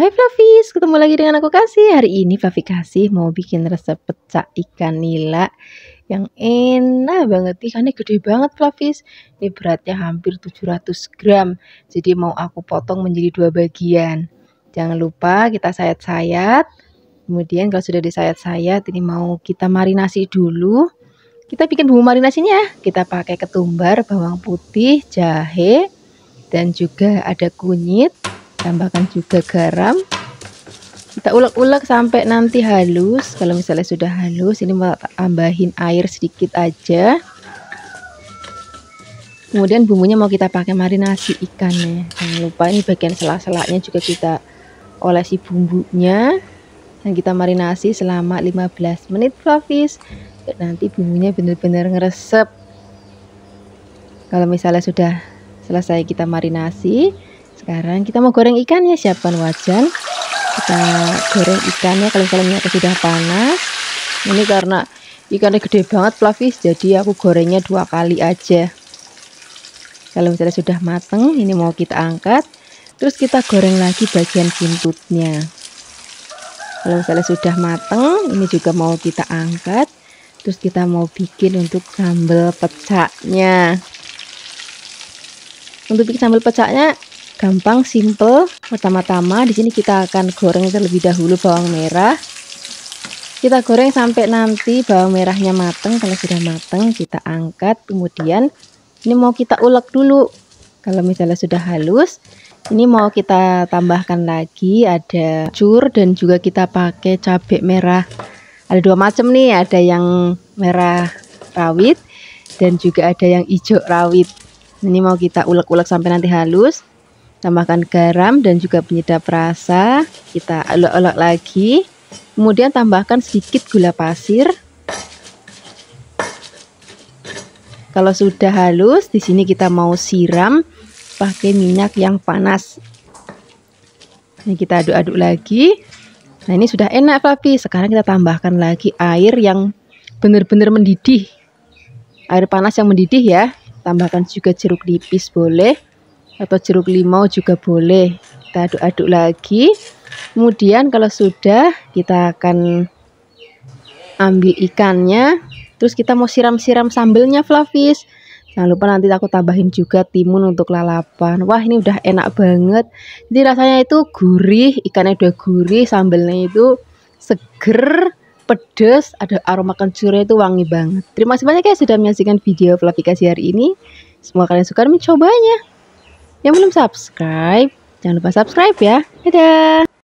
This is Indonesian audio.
Hai Flavis, ketemu lagi dengan aku Kasih. Hari ini Flavi Kasih mau bikin resep pecah ikan nila yang enak banget. Ikannya gede banget Flavis. Ini beratnya hampir 700 gram. Jadi mau aku potong menjadi dua bagian. Jangan lupa kita sayat-sayat. Kemudian kalau sudah disayat-sayat, ini mau kita marinasi dulu. Kita bikin bumbu marinasinya. Kita pakai ketumbar, bawang putih, jahe, dan juga ada kunyit tambahkan juga garam. Kita ulek-ulek sampai nanti halus. Kalau misalnya sudah halus ini mau tambahin air sedikit aja. Kemudian bumbunya mau kita pakai marinasi ikannya. Jangan lupa ini bagian sela-selanya juga kita olesi bumbunya. Dan kita marinasi selama 15 menit flavis nanti bumbunya benar-benar ngeresep. Kalau misalnya sudah selesai kita marinasi sekarang kita mau goreng ikan ya siapkan wajan. Kita goreng ikannya kalau misalnya sudah panas. Ini karena ikannya gede banget flavis jadi aku gorengnya dua kali aja. Kalau misalnya sudah mateng ini mau kita angkat. Terus kita goreng lagi bagian buntutnya. Kalau misalnya sudah mateng ini juga mau kita angkat. Terus kita mau bikin untuk sambal pecaknya. Untuk bikin sambal pecaknya gampang simple pertama-tama. Di sini kita akan goreng terlebih dahulu bawang merah. Kita goreng sampai nanti bawang merahnya matang kalau sudah matang kita angkat. Kemudian ini mau kita ulek dulu. Kalau misalnya sudah halus ini mau kita tambahkan lagi ada cur dan juga kita pakai cabai merah. Ada dua macam nih. Ada yang merah rawit dan juga ada yang hijau rawit. Ini mau kita ulek-ulek sampai nanti halus tambahkan garam dan juga penyedap rasa. Kita olok-olok lagi. Kemudian tambahkan sedikit gula pasir. Kalau sudah halus di sini kita mau siram pakai minyak yang panas. Ini kita aduk-aduk lagi. Nah ini sudah enak Papi. Sekarang kita tambahkan lagi air yang benar-benar mendidih. Air panas yang mendidih ya. Tambahkan juga jeruk nipis boleh atau jeruk limau juga boleh. Kita aduk-aduk lagi. Kemudian kalau sudah kita akan ambil ikannya. Terus kita mau siram-siram sambelnya Flavis. Jangan lupa nanti aku tambahin juga timun untuk lalapan. Wah ini udah enak banget. Jadi rasanya itu gurih ikannya udah gurih sambelnya itu seger pedas ada aroma kencurnya itu wangi banget. Terima kasih banyak ya sudah menyaksikan video Flavikasi hari ini. Semoga kalian suka mencobanya yang belum subscribe, jangan lupa subscribe ya. Dadah!